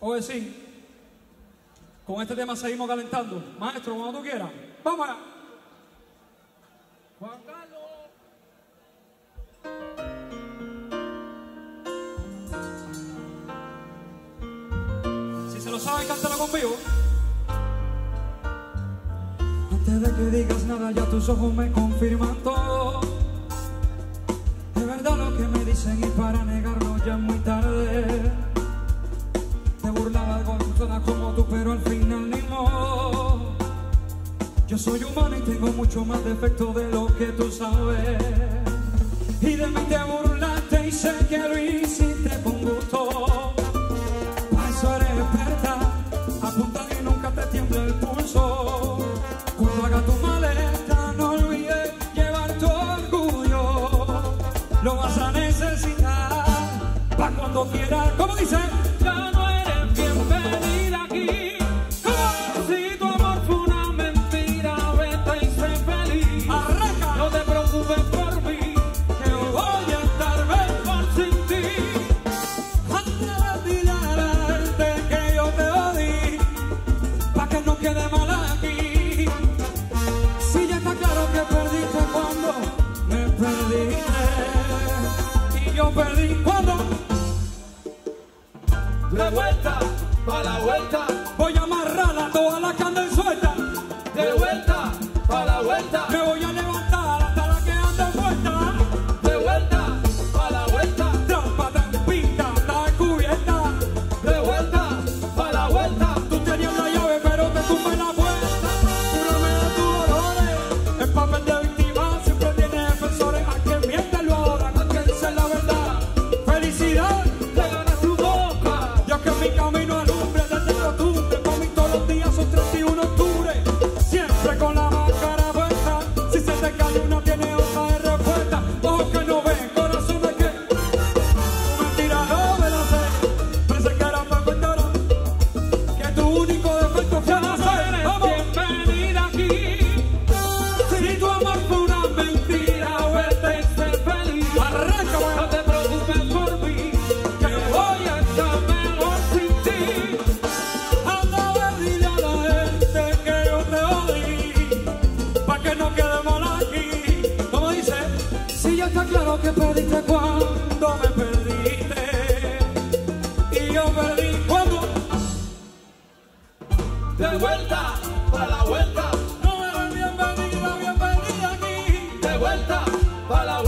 o decir, con este tema seguimos calentando. Maestro, cuando tú quieras. Vamos. Juan Carlos. Si se lo saben, cántalo conmigo. Antes de que digas nada, ya tus ojos me confirman todo. Es verdad lo que me dicen y para negarlo ya es muy tarde como tú, pero al final ni modo. Yo soy humano y tengo mucho más defecto de lo que tú sabes. Y de mí te burlaste y sé que lo hiciste con gusto. lo perdí cuando vuelta, a la vuelta, voy a amarrarla toda la cara. yo de vuelta para la vuelta. No me volví a perder, aquí. De vuelta para la vuelta